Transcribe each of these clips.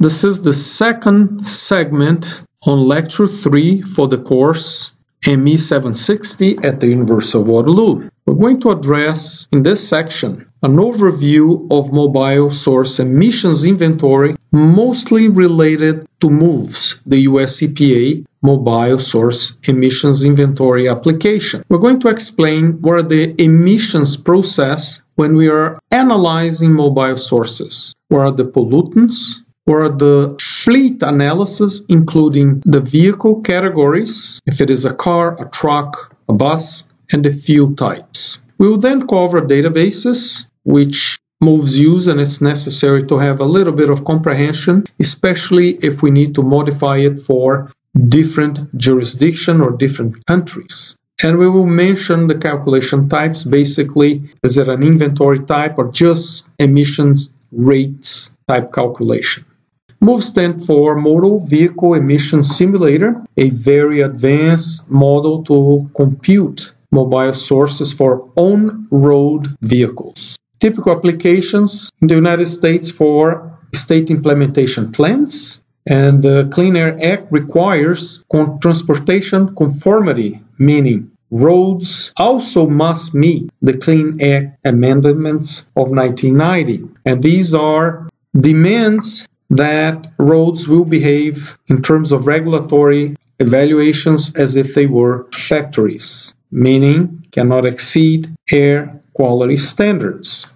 This is the second segment on lecture 3 for the course ME 760 at the University of Waterloo. We're going to address in this section an overview of mobile source emissions inventory mostly related to MOVES, the US EPA mobile source emissions inventory application. We're going to explain what are the emissions process when we are analyzing mobile sources. What are the pollutants? Are the fleet analysis, including the vehicle categories, if it is a car, a truck, a bus, and the fuel types. We will then cover databases, which moves use and it's necessary to have a little bit of comprehension, especially if we need to modify it for different jurisdiction or different countries. And we will mention the calculation types basically, is it an inventory type or just emissions rates type calculation. MOVE stand for Motor Vehicle Emission Simulator, a very advanced model to compute mobile sources for on-road vehicles. Typical applications in the United States for state implementation plans, and the Clean Air Act requires transportation conformity, meaning roads also must meet the Clean Air amendments of 1990. And these are demands that roads will behave in terms of regulatory evaluations as if they were factories, meaning cannot exceed air quality standards.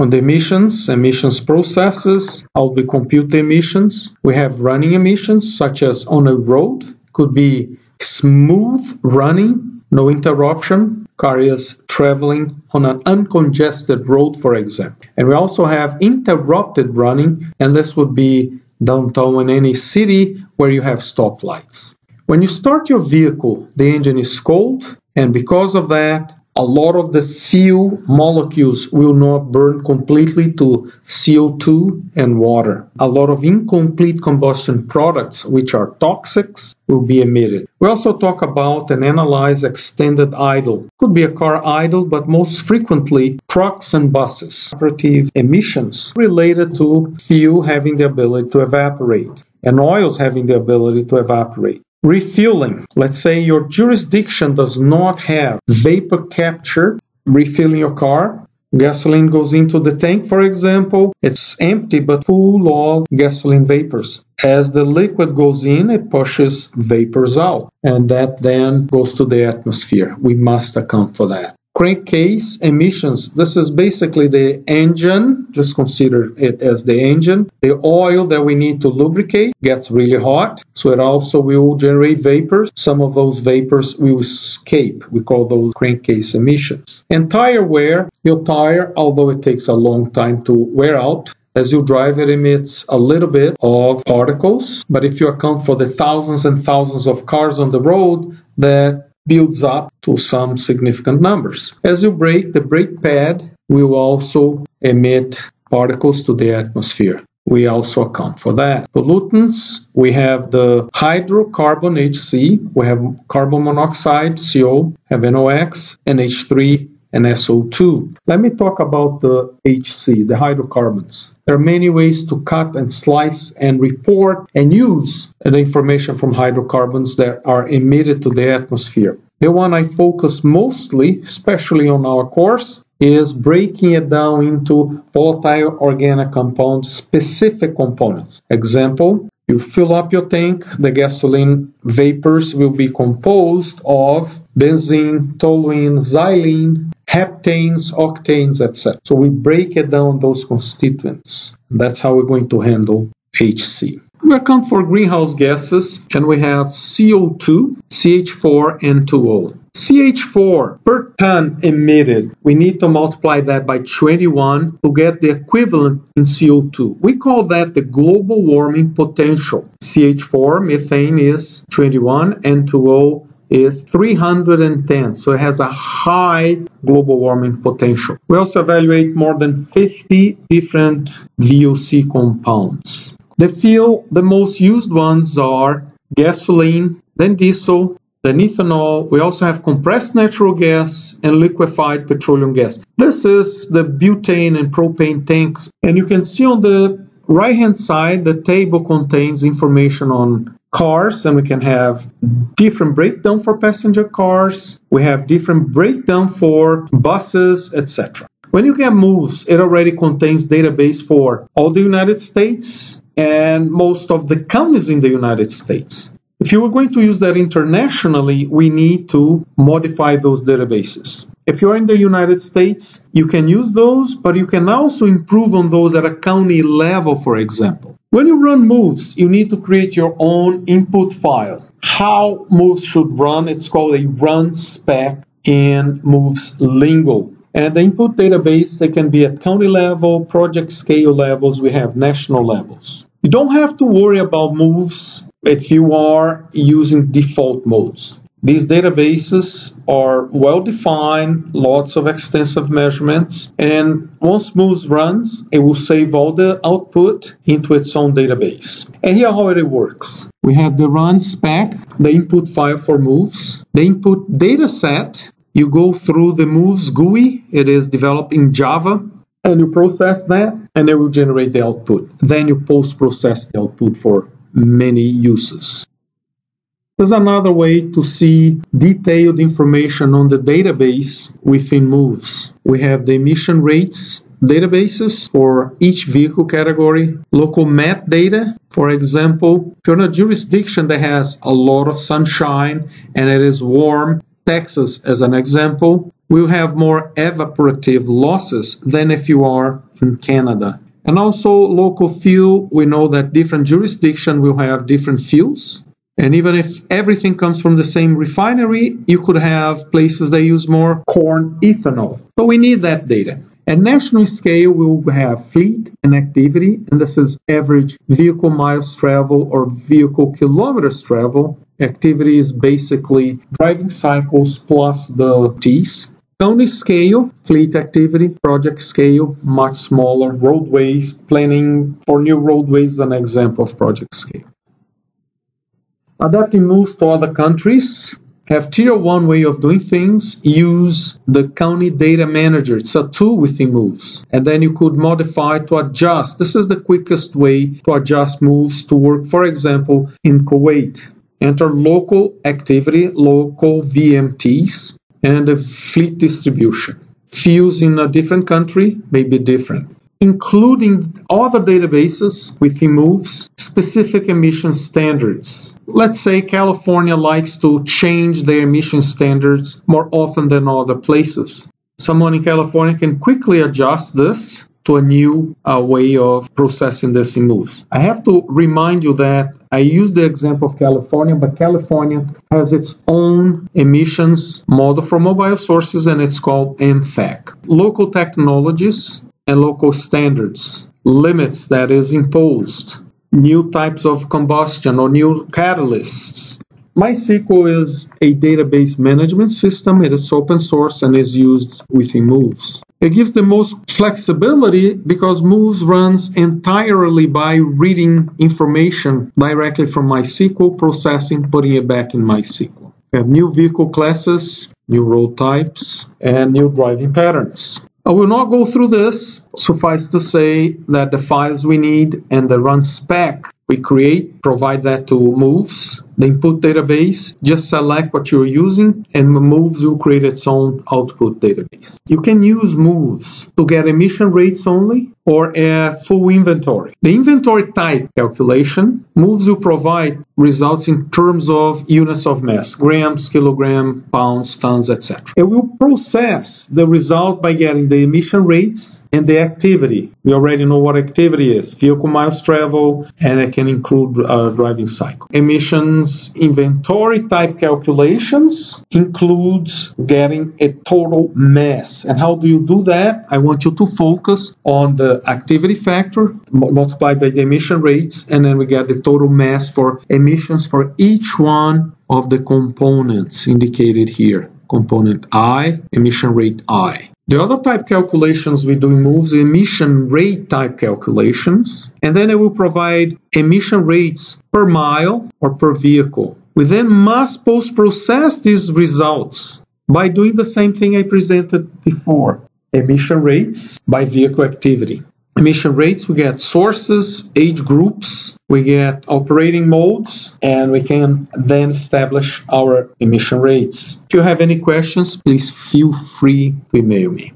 On the emissions, emissions processes, how we compute the emissions. We have running emissions, such as on a road, could be smooth running, no interruption, car is traveling on an uncongested road, for example. And we also have interrupted running, and this would be downtown in any city where you have stoplights. When you start your vehicle, the engine is cold, and because of that, a lot of the fuel molecules will not burn completely to CO2 and water. A lot of incomplete combustion products, which are toxics, will be emitted. We also talk about and analyze extended idle. Could be a car idle, but most frequently trucks and buses. Evaporative emissions related to fuel having the ability to evaporate and oils having the ability to evaporate. Refueling. Let's say your jurisdiction does not have vapor capture, refilling your car. Gasoline goes into the tank, for example. It's empty but full of gasoline vapors. As the liquid goes in, it pushes vapors out, and that then goes to the atmosphere. We must account for that crankcase emissions. This is basically the engine, just consider it as the engine. The oil that we need to lubricate gets really hot, so it also will generate vapors. Some of those vapors will escape. We call those crankcase emissions. And tire wear, your tire, although it takes a long time to wear out, as you drive, it emits a little bit of particles, but if you account for the thousands and thousands of cars on the road, that builds up to some significant numbers. As you brake, the brake pad will also emit particles to the atmosphere. We also account for that. Pollutants, we have the hydrocarbon HC, we have carbon monoxide, CO, have NOx, NH3, and SO2. Let me talk about the HC, the hydrocarbons. There are many ways to cut and slice and report and use the information from hydrocarbons that are emitted to the atmosphere. The one I focus mostly, especially on our course, is breaking it down into volatile organic compounds, specific components. Example, you fill up your tank, the gasoline vapors will be composed of benzene, toluene, xylene, heptanes, octanes, etc. So we break it down those constituents. That's how we're going to handle HC. We account for greenhouse gases and we have CO2, CH4, N2O. CH4 per ton emitted, we need to multiply that by 21 to get the equivalent in CO2. We call that the global warming potential. CH4, methane, is 21, N2O is 310, so it has a high global warming potential. We also evaluate more than 50 different VOC compounds. The fuel, the most used ones are gasoline, then diesel, then ethanol. We also have compressed natural gas and liquefied petroleum gas. This is the butane and propane tanks, and you can see on the right hand side, the table contains information on cars and we can have different breakdown for passenger cars. We have different breakdown for buses etc when you get moves it already contains database for all the united states and most of the counties in the united states. If you are going to use that internationally we need to modify those databases. If you're in the united states you can use those but you can also improve on those at a county level for example when you run moves, you need to create your own input file. How moves should run, it's called a run spec in moves lingo. And the input database, they can be at county level, project scale levels, we have national levels. You don't have to worry about moves if you are using default modes. These databases are well defined, lots of extensive measurements, and once Moves runs, it will save all the output into its own database. And here how it works. We have the run spec, the input file for Moves, the input dataset. You go through the Moves GUI, it is developed in Java, and you process that, and it will generate the output. Then you post process the output for many uses. There's another way to see detailed information on the database within MOVES. We have the emission rates databases for each vehicle category, local met data. For example, if you're in a jurisdiction that has a lot of sunshine and it is warm, Texas as an example, will have more evaporative losses than if you are in Canada. And also local fuel, we know that different jurisdiction will have different fuels. And even if everything comes from the same refinery, you could have places that use more corn ethanol. So we need that data. At national scale, we will have fleet and activity, and this is average vehicle miles traveled or vehicle kilometers traveled. Activity is basically driving cycles plus the T's. County scale, fleet activity, project scale, much smaller, roadways, planning for new roadways is an example of project scale. Adapting moves to other countries. Have tier one way of doing things. Use the county data manager. It's a tool within moves. And then you could modify to adjust. This is the quickest way to adjust moves to work, for example, in Kuwait. Enter local activity, local VMTs, and the fleet distribution. Fuels in a different country may be different including other databases within MOVES, specific emission standards. Let's say California likes to change their emission standards more often than other places. Someone in California can quickly adjust this to a new uh, way of processing this in MOVES. I have to remind you that I use the example of California, but California has its own emissions model for mobile sources and it's called EMFAC. Local technologies and local standards, limits that is imposed, new types of combustion or new catalysts. MySQL is a database management system. It is open source and is used within Moves. It gives the most flexibility because Moves runs entirely by reading information directly from MySQL, processing, putting it back in MySQL. We have new vehicle classes, new road types, and new driving patterns. I will not go through this. Suffice to say that the files we need and the run spec we create, provide that to Moves, the input database, just select what you're using, and Moves will create its own output database. You can use Moves to get emission rates only or a full inventory. The inventory type calculation, Moves will provide results in terms of units of mass, grams, kilogram, pounds, tons, etc. It will process the result by getting the emission rates and the activity. We already know what activity is, vehicle miles traveled, and it can include a driving cycle. Emissions inventory type calculations includes getting a total mass. And how do you do that? I want you to focus on the activity factor multiplied by the emission rates, and then we get the total mass for emissions for each one of the components indicated here. Component I, emission rate I. The other type calculations we do in moves emission rate type calculations, and then it will provide emission rates per mile or per vehicle. We then must post-process these results by doing the same thing I presented before. Emission rates by vehicle activity. Emission rates, we get sources, age groups, we get operating modes, and we can then establish our emission rates. If you have any questions, please feel free to email me.